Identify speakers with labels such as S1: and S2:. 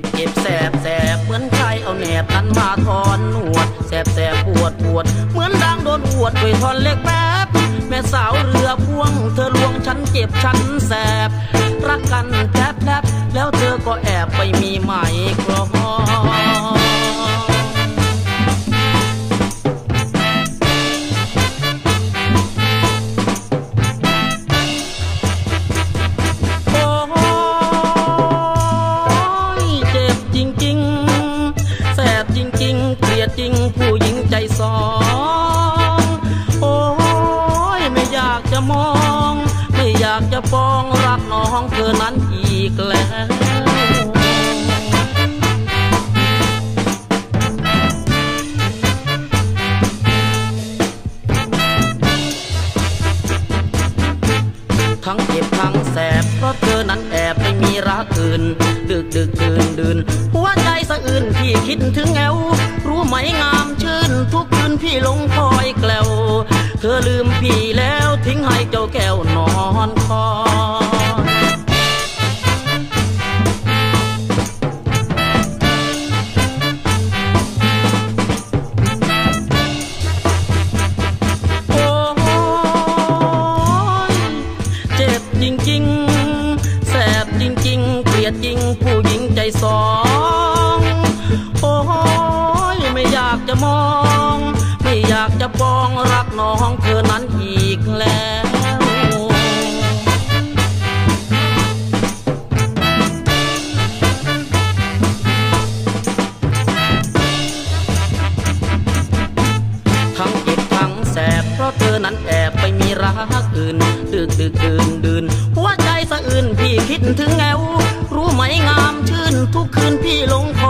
S1: บเก็บแสบแสบเหมือนใครเอาแหนบตันมาทอนหนวดแสบแสบปวดปวด เหมือนดังโดนอวดด้วยทอนเล็กแป๊บแม่สาวเรือพ่วง เธอลวงฉันเจ็บฉันแสบรักกันแทบแทบแล้วเธอก็แอบไป สอง โอ้ยไม่อยากจะมอง ไม่อยากจะปองรักน้องเธอนั้นอีกแล้วทั้งเจ็บทั้งแสบเพราะเธอนั้นแอบไม่มีรักอื่น ดึกดึกดื่นดื่นหัวใจสะอื่นพี่คิดถึงแอว คืนพี่ลงคอยแกล้ว เธอลืมพี่แล้วทิ้งให้เจ้าแก้วนอนคอยเจ็บจริงๆแสบจริงๆเกลียดจริง ผู้หญิงใจสอากจะปองรักน้องเธอนั้นอีกแล้วทั้งเจ็บทั้งแสบเพราะเธอนั้นแอบไปมีรักอื่น ดึกดึกดื่นดื่นหัวใจสะอื่นพี่คิดถึงแอวรู้ไหมงามชื่นทุกคืนพี่ลงคอ